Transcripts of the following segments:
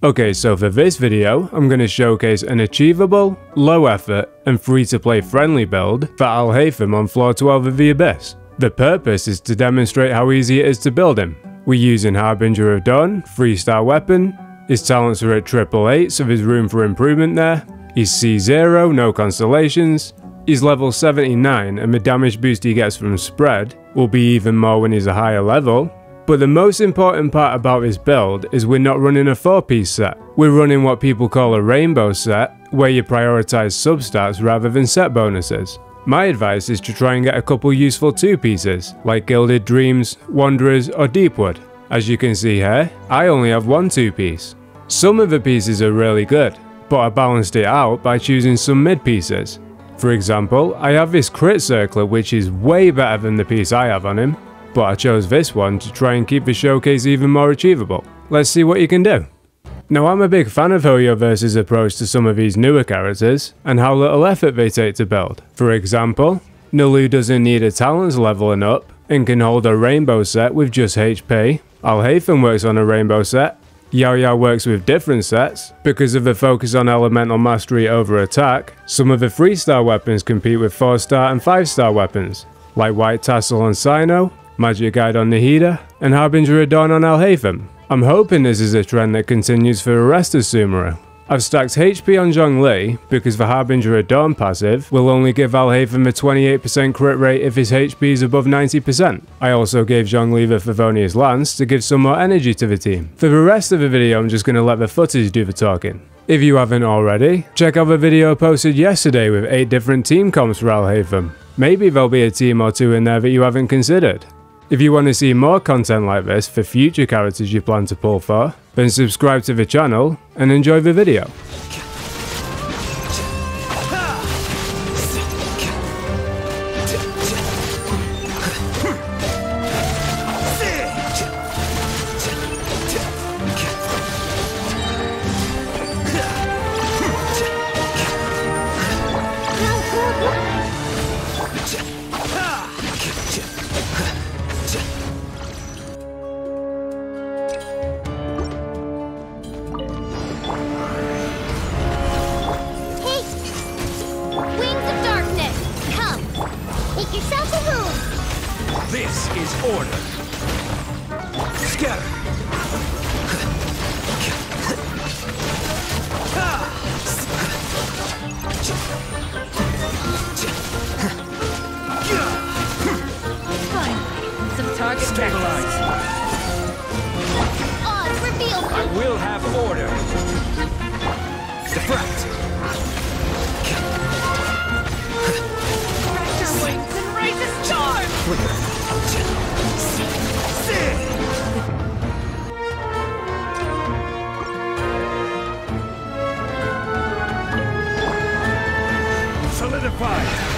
Okay, so for this video, I'm going to showcase an achievable, low effort, and free to play friendly build for Alhaitham on floor 12 of the Abyss. The purpose is to demonstrate how easy it is to build him. We're using Harbinger of Dawn, 3 star weapon, his talents are at triple eight, so there's room for improvement there. He's C0, no constellations. He's level 79 and the damage boost he gets from spread will be even more when he's a higher level, but the most important part about this build is we're not running a 4 piece set. We're running what people call a rainbow set, where you prioritise substats rather than set bonuses. My advice is to try and get a couple useful 2 pieces, like Gilded Dreams, Wanderers or Deepwood. As you can see here, I only have one 2 piece. Some of the pieces are really good, but I balanced it out by choosing some mid pieces. For example, I have this crit circlet which is way better than the piece I have on him, but I chose this one to try and keep the showcase even more achievable. Let's see what you can do. Now I'm a big fan of Hoyoverse's approach to some of these newer characters, and how little effort they take to build. For example, Nilou doesn't need a talents leveling up, and can hold a rainbow set with just HP. Alhaitham works on a rainbow set, Yao Yao works with different sets. Because of the focus on elemental mastery over attack, some of the 3 star weapons compete with 4 star and 5 star weapons, like White Tassel and Cyno, Magic Guide on Nahida, and Harbinger of Dawn on Alhaitham. I'm hoping this is a trend that continues for the rest of Sumeru. I've stacked HP on Zhongli because the Harbinger of Dawn passive will only give Alhaitham a 28% crit rate if his HP is above 90%. I also gave Zhongli the Favonius Lance to give some more energy to the team. For the rest of the video I'm just going to let the footage do the talking. If you haven't already, check out the video posted yesterday with 8 different team comps for Alhaitham. Maybe there'll be a team or two in there that you haven't considered. If you want to see more content like this for future characters you plan to pull for, then subscribe to the channel and enjoy the video. This is order. Scatter. Fine. Some target Stabilize. Odds reveal. I will have order. Deflect. Solidify.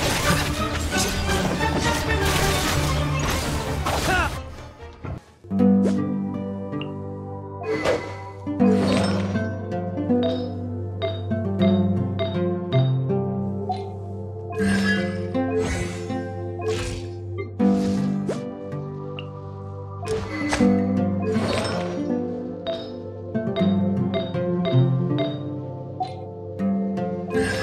嗯。